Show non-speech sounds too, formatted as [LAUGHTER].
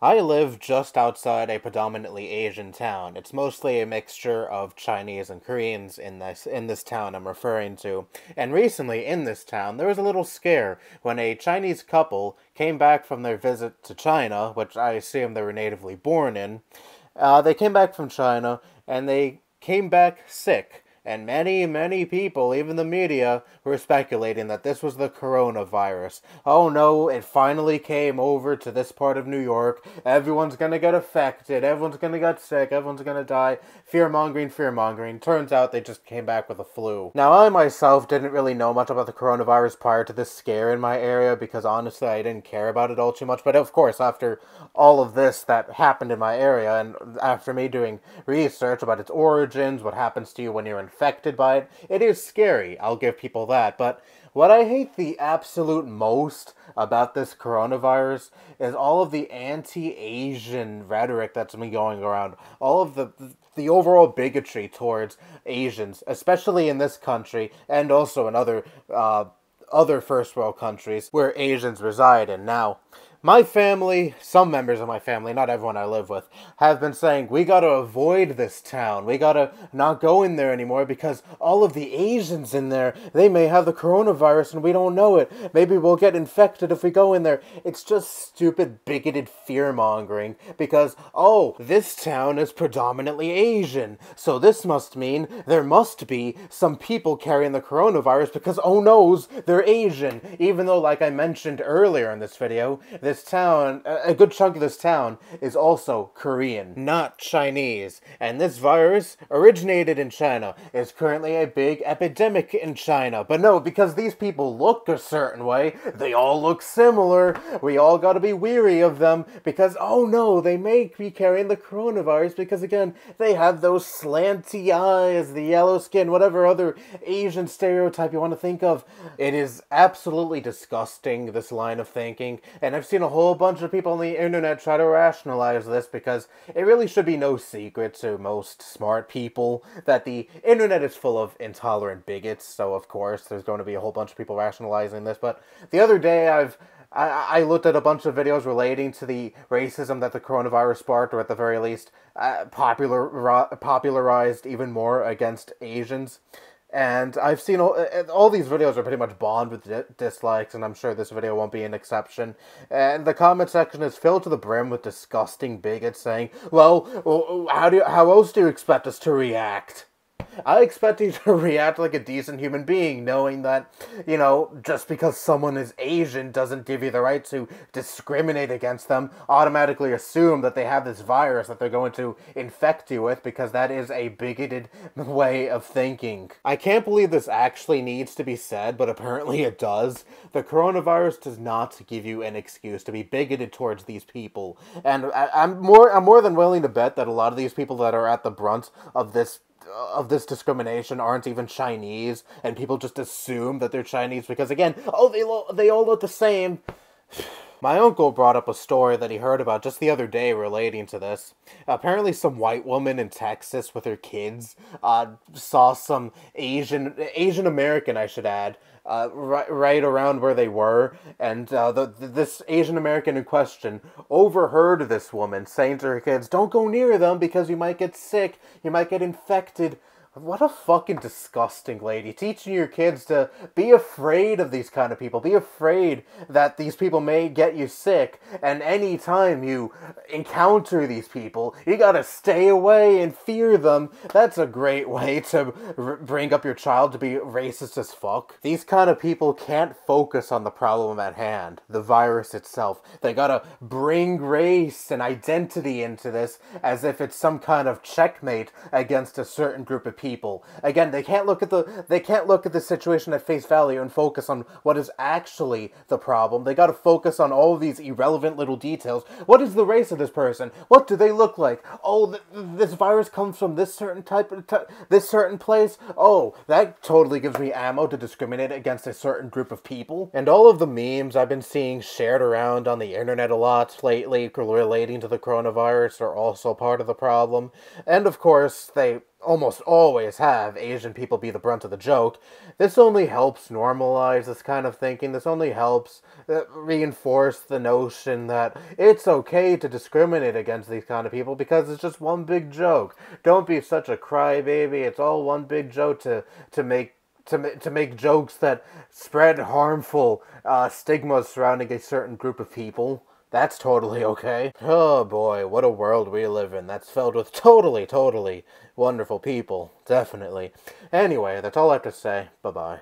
I live just outside a predominantly Asian town. It's mostly a mixture of Chinese and Koreans in this in this town I'm referring to. And recently in this town there was a little scare when a Chinese couple came back from their visit to China, which I assume they were natively born in. Uh, they came back from China and they came back sick and many, many people, even the media, were speculating that this was the coronavirus. Oh no, it finally came over to this part of New York. Everyone's gonna get affected. Everyone's gonna get sick. Everyone's gonna die. Fear mongering, fear mongering. Turns out they just came back with a flu. Now, I myself didn't really know much about the coronavirus prior to this scare in my area because honestly, I didn't care about it all too much. But of course, after all of this that happened in my area, and after me doing research about its origins, what happens to you when you're infected, affected by it. It is scary, I'll give people that. But what I hate the absolute most about this coronavirus is all of the anti-Asian rhetoric that's been going around. All of the the overall bigotry towards Asians, especially in this country and also in other uh, other first world countries where Asians reside in now my family, some members of my family, not everyone I live with, have been saying we gotta avoid this town. We gotta not go in there anymore because all of the Asians in there, they may have the coronavirus and we don't know it. Maybe we'll get infected if we go in there. It's just stupid, bigoted fear mongering because, oh, this town is predominantly Asian, so this must mean there must be some people carrying the coronavirus because, oh noes, they're Asian. Even though, like I mentioned earlier in this video, this town, a good chunk of this town, is also Korean, not Chinese. And this virus originated in China, is currently a big epidemic in China. But no, because these people look a certain way, they all look similar, we all gotta be weary of them because, oh no, they may be carrying the coronavirus because, again, they have those slanty eyes, the yellow skin, whatever other Asian stereotype you want to think of. It is absolutely disgusting, this line of thinking, and I've seen seen a whole bunch of people on the internet try to rationalize this because it really should be no secret to most smart people that the internet is full of intolerant bigots. So of course there's going to be a whole bunch of people rationalizing this. But the other day I've I, I looked at a bunch of videos relating to the racism that the coronavirus sparked, or at the very least, uh, popular popularized even more against Asians. And I've seen all, uh, uh, all these videos are pretty much bombed with di- dislikes, and I'm sure this video won't be an exception. And the comment section is filled to the brim with disgusting bigots saying, "Well, how do you, how else do you expect us to react?" I expect you [LAUGHS] to react like a decent human being, knowing that, you know, just because someone is Asian doesn't give you the right to discriminate against them, automatically assume that they have this virus that they're going to infect you with, because that is a bigoted [LAUGHS] way of thinking. I can't believe this actually needs to be said, but apparently it does. The coronavirus does not give you an excuse to be bigoted towards these people. And I, I'm more I'm more than willing to bet that a lot of these people that are at the brunt of this of this discrimination aren't even Chinese, and people just assume that they're Chinese because, again, oh, they lo- they all look the same. [SIGHS] My uncle brought up a story that he heard about just the other day relating to this. Apparently, some white woman in Texas with her kids uh, saw some Asian Asian American, I should add, uh, right, right around where they were, and uh, the, this Asian American in question overheard this woman saying to her kids, "Don't go near them because you might get sick, you might get infected." What a fucking disgusting lady. Teaching your kids to be afraid of these kind of people. Be afraid that these people may get you sick. And anytime you encounter these people, you gotta stay away and fear them. That's a great way to bring up your child to be racist as fuck. These kind of people can't focus on the problem at hand, the virus itself. They gotta bring race and identity into this as if it's some kind of checkmate against a certain group of people people. Again, they can't look at the they can't look at the situation at face value and focus on what is actually the problem. They got to focus on all of these irrelevant little details. What is the race of this person? What do they look like? Oh, th- this virus comes from this certain type of this certain place. Oh, that totally gives me ammo to discriminate against a certain group of people. And all of the memes I've been seeing shared around on the internet a lot lately relating to the coronavirus are also part of the problem. And of course, they almost always have Asian people be the brunt of the joke. This only helps normalize this kind of thinking. This only helps uh, reinforce the notion that it's okay to discriminate against these kind of people because it's just one big joke. Don't be such a crybaby. It's all one big joke to to make to, to make jokes that spread harmful uh, stigmas surrounding a certain group of people. That's totally okay. Oh boy, what a world we live in. That's filled with totally, totally wonderful people. Definitely. Anyway, that's all I have to say. Bye bye.